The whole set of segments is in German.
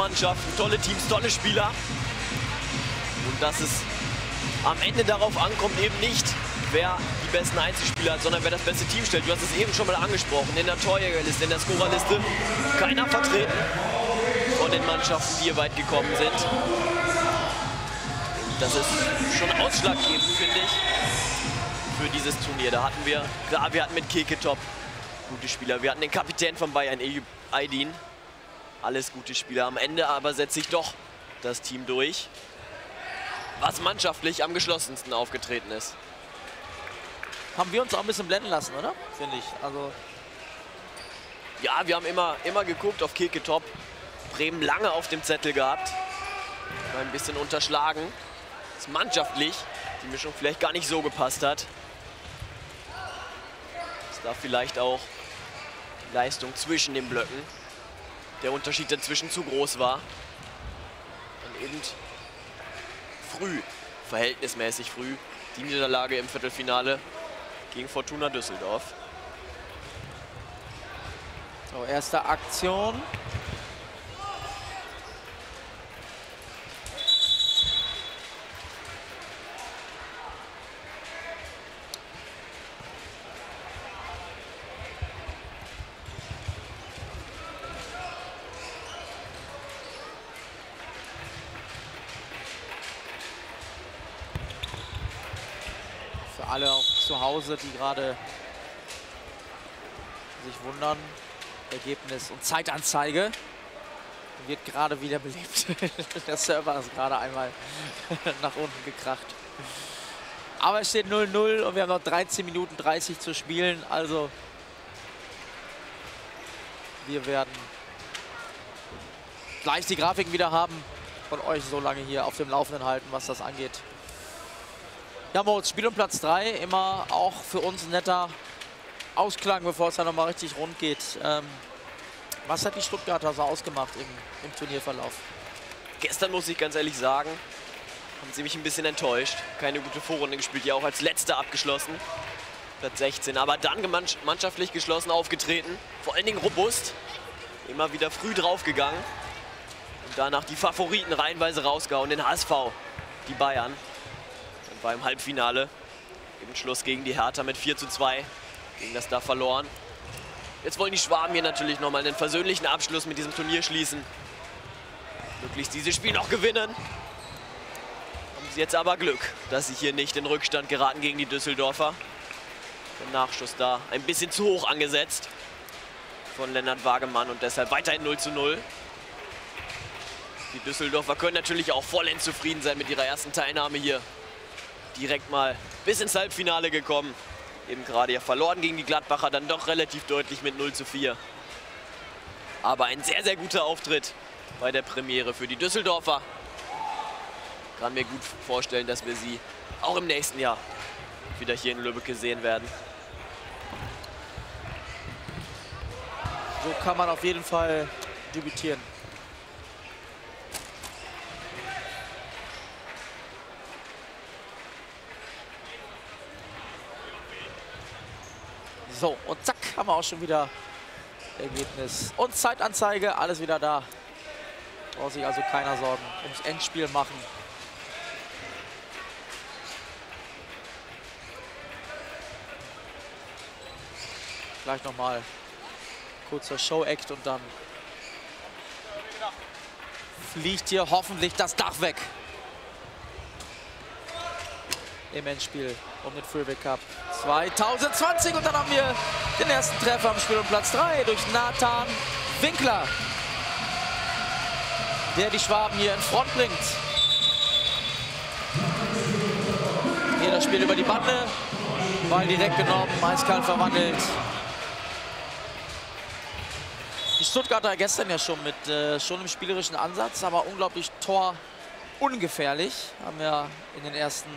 Top-Mannschaften, tolle Teams, tolle Spieler. Und dass es am Ende darauf ankommt, eben nicht, wer die besten Einzelspieler hat, sondern wer das beste Team stellt. Du hast es eben schon mal angesprochen, in der Torjägerliste, in der Scorerliste. Keiner vertreten von den Mannschaften, die hier weit gekommen sind. Das ist schon ausschlaggebend, finde ich, für dieses Turnier. Da hatten wir, klar, wir hatten mit Keke Top gute Spieler. Wir hatten den Kapitän von Bayern, Aydin. Alles gute Spieler. Am Ende aber setzt sich doch das Team durch, was mannschaftlich am geschlossensten aufgetreten ist. Haben wir uns auch ein bisschen blenden lassen, oder? Finde ich. Also ja, wir haben immer, immer geguckt auf Keke Top. Bremen lange auf dem Zettel gehabt. War ein bisschen unterschlagen. Das ist mannschaftlich die Mischung vielleicht gar nicht so gepasst hat. Dass da vielleicht auch die Leistung zwischen den Blöcken, der Unterschied dazwischen zu groß war. Und eben früh, verhältnismäßig früh, die Niederlage im Viertelfinale gegen Fortuna Düsseldorf. So, erste Aktion. Alle auch zu Hause, die gerade sich wundern. Ergebnis und Zeitanzeige wird gerade wieder belebt. Der Server ist gerade einmal nach unten gekracht. Aber es steht 0-0 und wir haben noch 13 Minuten 30 zu spielen. Also wir werden gleich die Grafiken wieder haben und euch so lange hier auf dem Laufenden halten, was das angeht. Ja, Moritz, Spiel um Platz 3, immer auch für uns ein netter Ausklang, bevor es dann nochmal richtig rund geht. Ähm, was hat die Stuttgarter so ausgemacht im, im, Turnierverlauf? Gestern muss ich ganz ehrlich sagen, haben sie mich ein bisschen enttäuscht. Keine gute Vorrunde gespielt, ja auch als letzter abgeschlossen. Platz 16, aber dann mannschaftlich geschlossen aufgetreten. Vor allen Dingen robust, immer wieder früh draufgegangen. Und danach die Favoriten reihenweise rausgehauen, den HSV, die Bayern war im Halbfinale. Im Schluss gegen die Hertha mit 4 zu 2. Gegen das da verloren. Jetzt wollen die Schwaben hier natürlich nochmal einen versöhnlichen Abschluss mit diesem Turnier schließen. Möglichst dieses Spiel noch gewinnen. Haben sie jetzt aber Glück, dass sie hier nicht in Rückstand geraten gegen die Düsseldorfer. Der Nachschuss da ein bisschen zu hoch angesetzt von Lennart Wagemann und deshalb weiterhin 0 zu 0. Die Düsseldorfer können natürlich auch vollends zufrieden sein mit ihrer ersten Teilnahme hier direkt mal bis ins Halbfinale gekommen. Eben gerade ja verloren gegen die Gladbacher, dann doch relativ deutlich mit 0 zu 4. Aber ein sehr, sehr guter Auftritt bei der Premiere für die Düsseldorfer. Kann mir gut vorstellen, dass wir sie auch im nächsten Jahr wieder hier in Lübeck sehen werden. So kann man auf jeden Fall debütieren. So, und zack, haben wir auch schon wieder Ergebnis und Zeitanzeige. Alles wieder da. Braucht sich also keiner Sorgen ums Endspiel machen. Gleich nochmal kurzer Show-Act und dann fliegt hier hoffentlich das Dach weg im Endspiel um den Freeway Cup 2020. Und dann haben wir den ersten Treffer am Spiel um Platz 3 durch Nathan Winkler, der die Schwaben hier in Front bringt. Hier das Spiel über die Bande, Ball direkt genommen, eiskalt verwandelt. Die Stuttgarter gestern ja schon mit äh, schon im spielerischen Ansatz, aber unglaublich torungefährlich. Haben ja in den ersten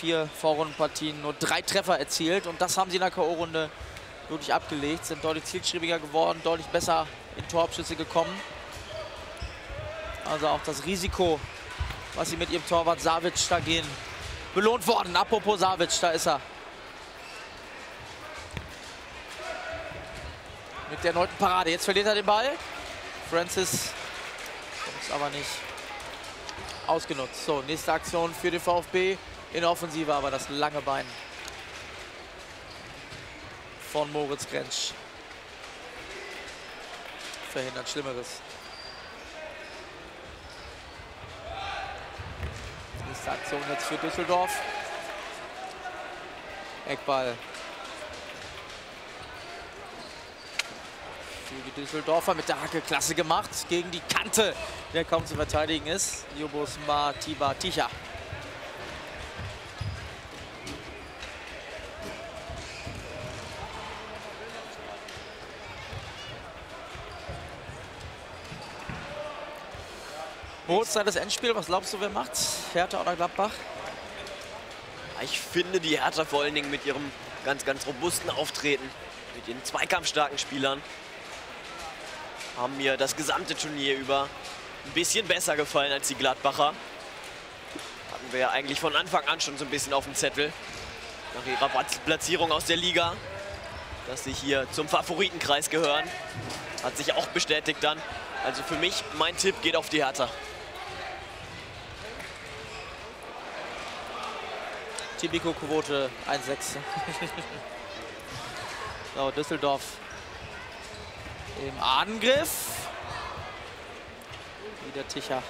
vier Vorrundenpartien nur drei Treffer erzielt. Und das haben sie in der K.O.-Runde wirklich abgelegt. Sind deutlich zielstrebiger geworden, deutlich besser in Torabschüsse gekommen. Also auch das Risiko, was sie mit ihrem Torwart Savic da gehen, belohnt worden. Apropos Savic, da ist er. Mit der erneuten Parade. Jetzt verliert er den Ball. Francis Ist aber nicht ausgenutzt. So, nächste Aktion für den VfB. In der Offensive aber das lange Bein von Moritz Grensch. Verhindert Schlimmeres. Nächste Aktion jetzt für Düsseldorf. Eckball. Für die Düsseldorfer mit der Hacke klasse gemacht. Gegen die Kante, der kaum zu verteidigen ist. Jobos Matiba Ticha. Moritz, das Endspiel, was glaubst du, wer macht's? Hertha oder Gladbach? Ich finde die Hertha vor allen Dingen mit ihrem ganz, ganz robusten Auftreten, mit den zweikampfstarken Spielern, haben mir das gesamte Turnier über ein bisschen besser gefallen als die Gladbacher. Hatten wir ja eigentlich von Anfang an schon so ein bisschen auf dem Zettel. Nach ihrer Platzierung aus der Liga, dass sie hier zum Favoritenkreis gehören. Hat sich auch bestätigt dann. Also für mich, mein Tipp geht auf die Hertha. Tibico-Quote 1,6. so, Düsseldorf im Angriff. Wieder Ticher.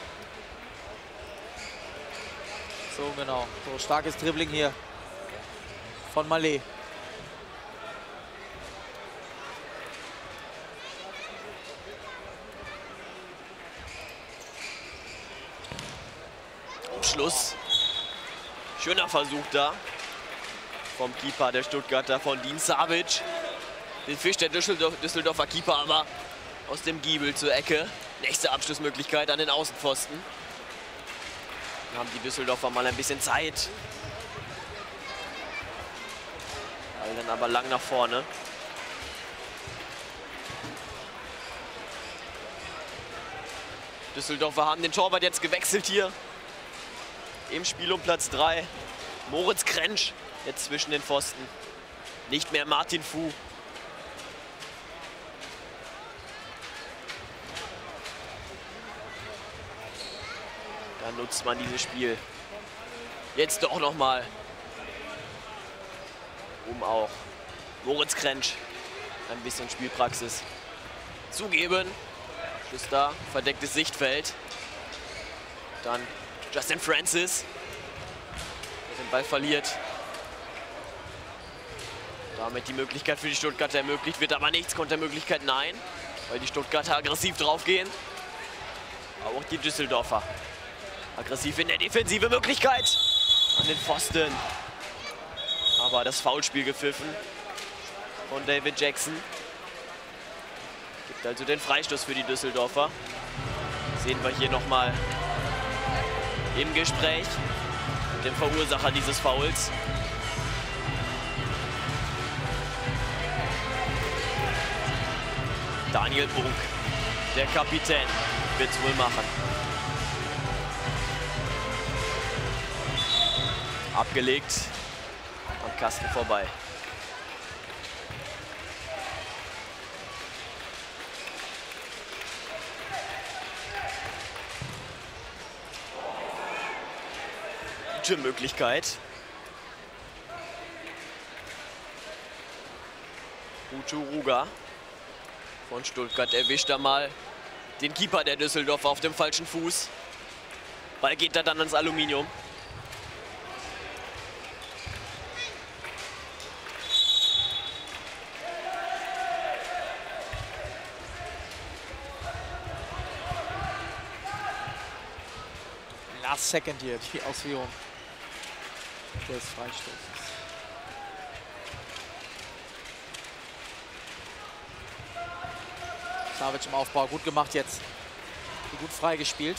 So, genau. So, starkes Dribbling hier von Malé. Schluss Schöner Versuch da vom Keeper der Stuttgarter von Dean Savic. Den fischt der Düsseldorf, Düsseldorfer Keeper aber aus dem Giebel zur Ecke. Nächste Abschlussmöglichkeit an den Außenpfosten. Dann haben die Düsseldorfer mal ein bisschen Zeit. Ball dann aber lang nach vorne. Düsseldorfer haben den Torwart jetzt gewechselt hier im Spiel um Platz 3. Moritz Krensch jetzt zwischen den Pfosten. Nicht mehr Martin Fu. Da nutzt man dieses Spiel jetzt doch noch mal, um auch Moritz Krensch ein bisschen Spielpraxis zu geben. Schluss da, verdecktes Sichtfeld. Dann Justin Francis, der den Ball verliert. Damit die Möglichkeit für die Stuttgarter ermöglicht, wird aber nichts. Kontermöglichkeit nein, weil die Stuttgarter aggressiv draufgehen. Aber auch die Düsseldorfer aggressiv in der Defensive Möglichkeit an den Pfosten. Aber das Foulspiel gepfiffen von David Jackson. Gibt also den Freistoß für die Düsseldorfer. Sehen wir hier nochmal im Gespräch mit dem Verursacher dieses Fouls. Daniel Bunk, der Kapitän, wird es wohl machen. Abgelegt, am Kasten vorbei. Gute Möglichkeit. Utu Ruga von Stuttgart erwischt da mal den Keeper der Düsseldorf auf dem falschen Fuß. Ball geht da dann ans Aluminium. Last second hier, die Ausführung des Freistoßes. Savic im Aufbau, gut gemacht jetzt. Gut freigespielt.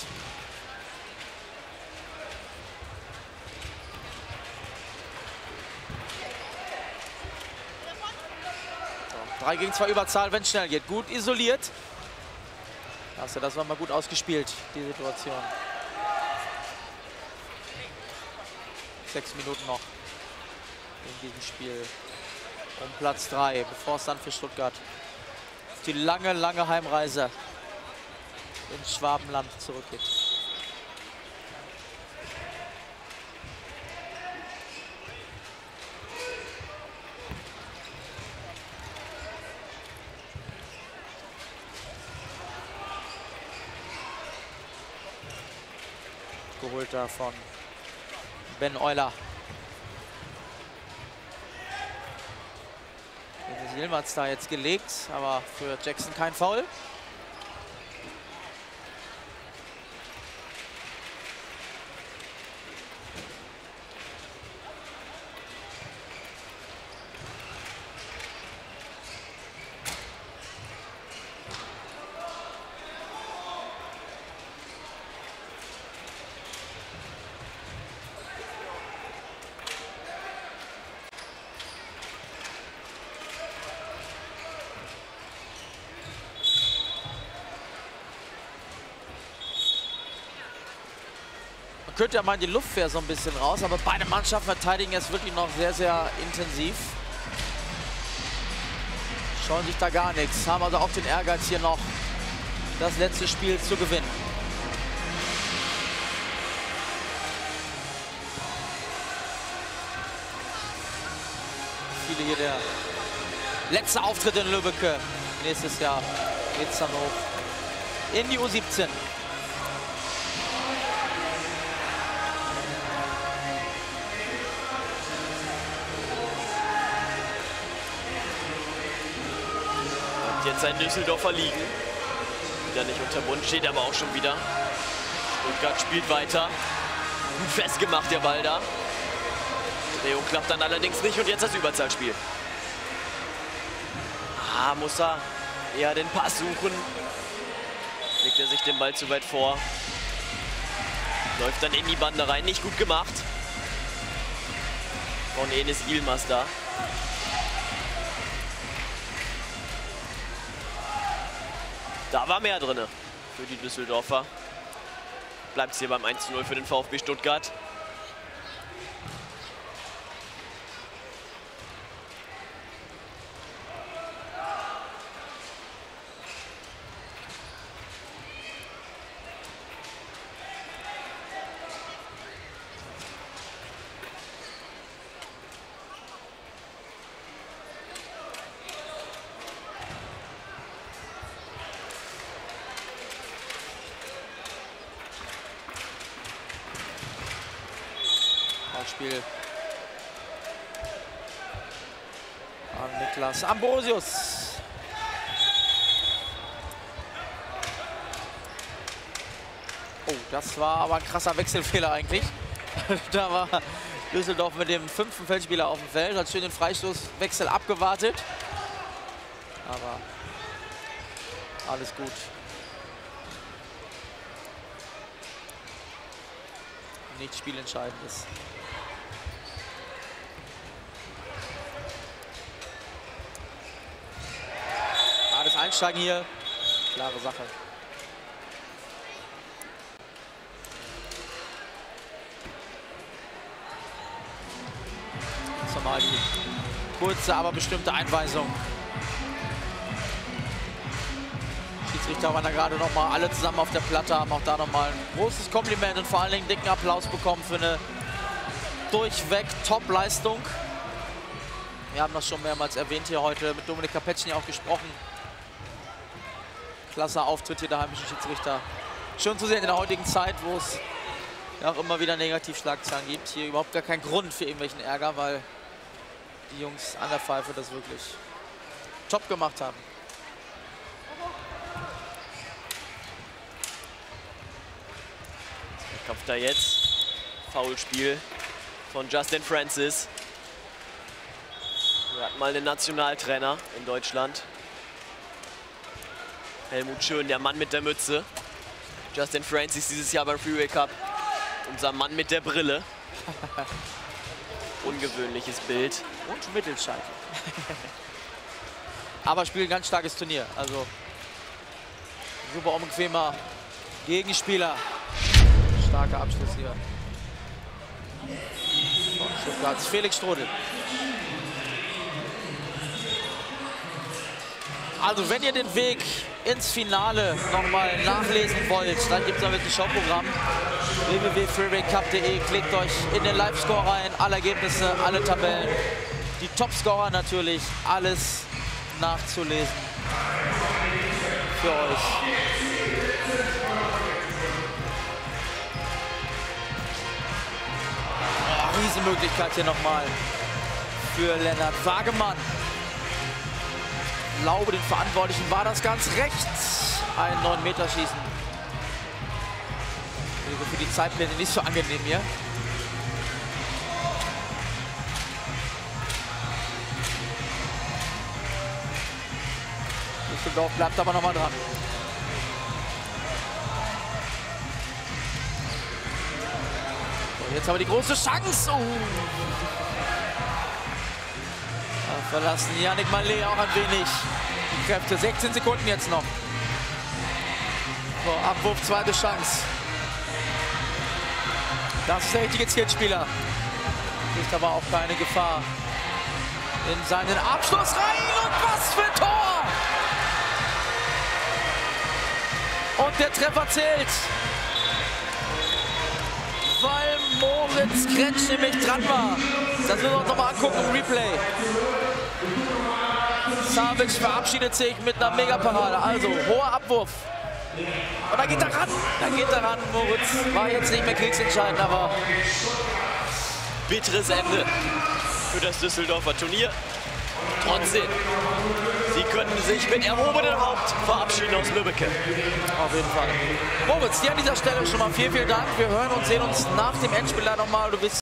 So, 3 gegen 2 Überzahl, wenn es schnell geht. Gut isoliert. Das war mal gut ausgespielt, die Situation. Sechs Minuten noch in diesem Spiel um Platz 3, bevor es dann für Stuttgart die lange, lange Heimreise ins Schwabenland zurückgeht. Geholt da von Ben Euler. Yilmaz da jetzt gelegt, aber für Jackson kein Foul. Könnte ja mal die Luftwehr so ein bisschen raus, aber beide Mannschaften verteidigen jetzt wirklich noch sehr, sehr intensiv. Schauen sich da gar nichts, haben also auch den Ehrgeiz hier noch das letzte Spiel zu gewinnen. Viele hier der letzte Auftritt in Lübbecke. Nächstes Jahr geht es dann hoch in die U17. Jetzt ein Düsseldorfer liegen. Wieder nicht unter Mund, steht aber auch schon wieder. Stuttgart spielt weiter. Gut festgemacht der Ball da. Drehung klappt dann allerdings nicht und jetzt das Überzahlspiel. Ah, muss er eher den Pass suchen. Legt er sich den Ball zu weit vor. Läuft dann in die Bande rein. Nicht gut gemacht. Von Enes Ilmas da. Da war mehr drin für die Düsseldorfer. Bleibt es hier beim 1-0 für den VfB Stuttgart. Spiel an Niklas Ambrosius. Oh, das war aber ein krasser Wechselfehler eigentlich. da war Düsseldorf mit dem fünften Feldspieler auf dem Feld, hat schön den Freistoßwechsel abgewartet. Aber alles gut. Nichts Spielentscheidendes. Einsteigen hier. Klare Sache. Jetzt nochmal die kurze, aber bestimmte Einweisung. Schiedsrichter waren da gerade noch mal alle zusammen auf der Platte, haben auch da noch mal ein großes Kompliment und vor allen Dingen dicken Applaus bekommen für eine durchweg Top-Leistung. Wir haben das schon mehrmals erwähnt hier heute mit Dominik Kapetschny auch gesprochen. Klasse Auftritt hier der heimischen Schiedsrichter. Schön zu sehen in der heutigen Zeit, wo es auch immer wieder Negativschlagzeilen gibt. Hier überhaupt gar kein Grund für irgendwelchen Ärger, weil die Jungs an der Pfeife das wirklich top gemacht haben. Kopf da jetzt. Foulspiel von Justin Francis. Wir hatten mal einen Nationaltrainer in Deutschland. Helmut Schön, der Mann mit der Mütze. Justin Francis dieses Jahr beim Freeway Cup. Unser Mann mit der Brille. Ungewöhnliches Bild. Und Mittelscheitel. Aber spielt ein ganz starkes Turnier. Also super unbequemer Gegenspieler. Starker Abschluss hier. Von Stuttgarts Felix Strodel. Also wenn ihr den Weg ins Finale nochmal nachlesen wollt, dann gibt es noch das Showprogramm www.freewaycup.de. Klickt euch in den Live-Score rein, alle Ergebnisse, alle Tabellen, die Topscorer natürlich, alles nachzulesen für euch. Oh, Riesenmöglichkeit hier nochmal für Lennart Wagemann. Glaube, den Verantwortlichen war das ganz rechts. Ein 9-Meter-Schießen. Also für die Zeitpläne nicht so angenehm hier. Düsseldorf bleibt aber noch mal dran. So, jetzt aber die große Chance. Oh. Verlassen Yannick Malé auch ein wenig die Kräfte. 16 Sekunden jetzt noch. So, Abwurf, zweite Chance. Das ist der richtige Zielspieler. Ist aber auch keine Gefahr. In seinen Abschluss rein und was für ein Tor! Und der Treffer zählt. Weil Moritz Kretsch nämlich dran war. Das müssen wir uns nochmal angucken im Replay. Savic verabschiedet sich mit einer Megaparade. Also, hoher Abwurf. Und da geht er ran. Da geht er ran. Moritz war jetzt nicht mehr kriegsentscheidend, aber. Bitteres Ende für das Düsseldorfer Turnier. Trotzdem, sie können sich mit erhobenem Haupt verabschieden aus Lübbecke. Auf jeden Fall. Moritz, dir an dieser Stelle schon mal vielen, vielen Dank. Wir hören und sehen uns nach dem Endspiel dann nochmal. Du bist